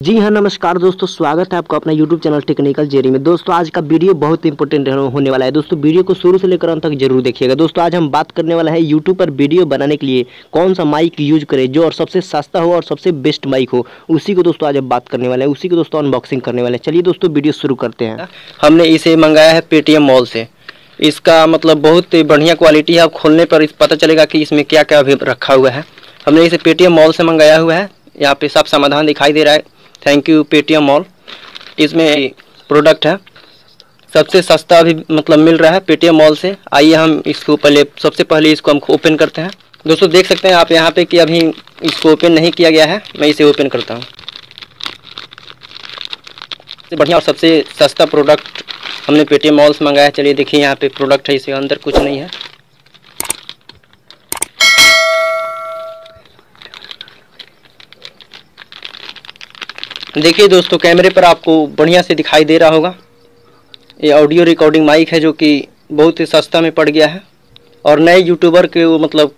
जी हाँ नमस्कार दोस्तों, स्वागत है आपका अपना YouTube चैनल टेक्निकल जेरी में। दोस्तों, आज का वीडियो बहुत इंपॉर्टेंट होने वाला है। दोस्तों, वीडियो को शुरू से लेकर अंत तक ज़रूर देखिएगा। दोस्तों, आज हम बात करने वाला है YouTube पर वीडियो बनाने के लिए कौन सा माइक यूज़ करें, जो और सबसे सस्ता हो और सबसे बेस्ट माइक हो। उसी को दोस्तों, आज हम बात करने वाले हैं। उसी को दोस्तों अनबॉक्सिंग करने वाले हैं। चलिए दोस्तों, वीडियो शुरू करते हैं। हमने इसे मंगाया है पेटीएम मॉल से। इसका मतलब बहुत बढ़िया क्वालिटी है। खोलने पर पता चलेगा कि इसमें क्या क्या अभी रखा हुआ है। हमने इसे पेटीएम मॉल से मंगाया हुआ है। यहाँ पे सब समाधान दिखाई दे रहा है। थैंक यू पेटीएम मॉल इसमें प्रोडक्ट है। सबसे सस्ता अभी मतलब मिल रहा है पेटीएम मॉल से। आइए हम इसको पहले, सबसे पहले इसको हम ओपन करते हैं। दोस्तों, देख सकते हैं आप यहाँ पे कि अभी इसको ओपन नहीं किया गया है। मैं इसे ओपन करता हूँ। बढ़िया और सबसे सस्ता प्रोडक्ट हमने पेटीएम मॉल से मंगाया चलिए देखिए यहाँ पे प्रोडक्ट है इसके अंदर कुछ नहीं है। देखिए दोस्तों, कैमरे पर आपको बढ़िया से दिखाई दे रहा होगा। ये ऑडियो रिकॉर्डिंग माइक है जो कि बहुत ही सस्ता में पड़ गया है। और नए यूट्यूबर के वो मतलब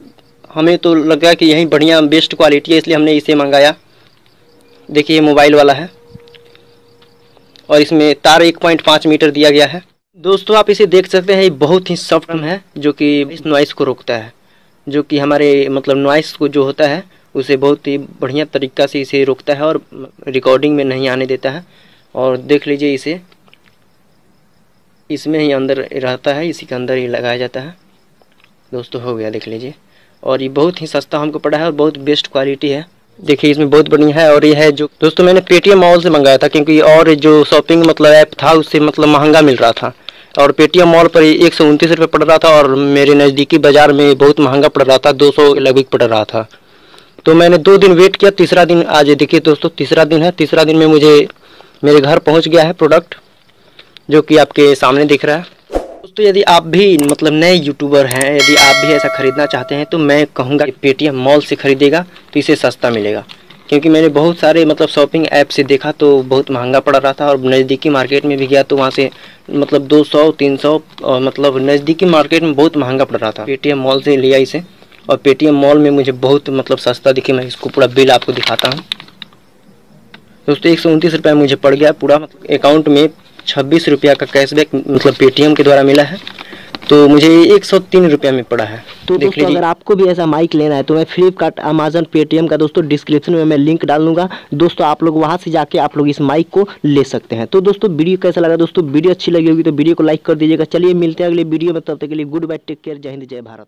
हमें तो लगा कि यही बढ़िया बेस्ट क्वालिटी है, इसलिए हमने इसे मंगाया। देखिए मोबाइल वाला है। और इसमें तार 1.5 मीटर दिया गया है। दोस्तों, आप इसे देख सकते हैं, ये बहुत ही सॉफ्ट है, जो कि इस नॉइस को रोकता है। जो कि हमारे मतलब नॉइस को जो होता है उसे बहुत ही बढ़िया तरीक़ा से इसे रोकता है और रिकॉर्डिंग में नहीं आने देता है। और देख लीजिए इसे। इसमें ही अंदर रहता है, इसी के अंदर ही लगाया जाता है। दोस्तों, हो गया, देख लीजिए। और ये बहुत ही सस्ता हमको पड़ा है और बहुत बेस्ट क्वालिटी है। देखिए, इसमें बहुत बढ़िया है और ये है जो, दोस्तों, मैंने पेटीएम मॉल से मंगाया था क्योंकि और जो शॉपिंग मतलब ऐप था, उससे मतलब महँगा मिल रहा था। और पेटीएम मॉल पर एक सौ उनतीस रुपये पड़ रहा था और मेरे नज़दीकी बाज़ार में बहुत महँगा पड़ रहा था, दो सौ लगभग पड़ रहा था। तो मैंने दो दिन वेट किया, तीसरा दिन आज देखिए दोस्तों, तीसरा दिन है, तीसरा दिन में मुझे मेरे घर पहुँच गया है प्रोडक्ट जो कि आपके सामने दिख रहा है। दोस्तों, यदि आप भी मतलब नए यूट्यूबर हैं, यदि आप भी ऐसा ख़रीदना चाहते हैं तो मैं कहूँगा कि पेटीएम मॉल से ख़रीदेगा तो इसे सस्ता मिलेगा। क्योंकि मैंने बहुत सारे मतलब शॉपिंग ऐप से देखा तो बहुत महँगा पड़ रहा था, और नज़दीकी मार्केट में भी गया तो वहाँ से मतलब 200 300 और मतलब नज़दीकी मार्केट में बहुत महँगा पड़ रहा था। पेटीएम मॉल से लिया इसे। और पेटीएम मॉल में मुझे बहुत मतलब सस्ता दिखे। मैं इसको पूरा बिल आपको दिखाता हूँ। दोस्तों एक सौ उनतीस रुपये मुझे पड़ गया पूरा। मतलब अकाउंट में छब्बीस रुपया का कैशबैक मतलब पेटीएम के द्वारा मिला है। तो मुझे एक सौ तीन रुपया में पड़ा है। तो दोस्तों अगर आपको भी ऐसा माइक लेना है तो मैं फ्लिपकार्ट अमेजन पेटीएम का दोस्तों डिस्क्रिप्शन में मैं लिंक डाल दूँगा। दोस्तों आप लोग वहाँ से जाके आप लोग इस माइक को ले सकते हैं। तो दोस्तों वीडियो कैसा लगा? दोस्तों वीडियो अच्छी लगी होगी तो वीडियो को लाइक कर दीजिएगा। चलिए मिलते हैं अगले वीडियो में। तब तक के लिए गुड बाय टेक केयर जय हिंद जय भारत।